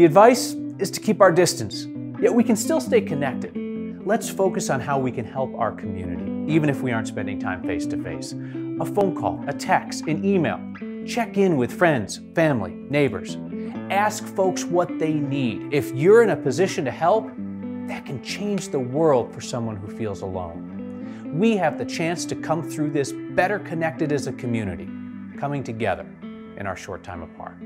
The advice is to keep our distance, yet we can still stay connected. Let's focus on how we can help our community, even if we aren't spending time face to face. A phone call, a text, an email. Check in with friends, family, neighbors. Ask folks what they need. If you're in a position to help, that can change the world for someone who feels alone. We have the chance to come through this better connected as a community, coming together in our short time apart.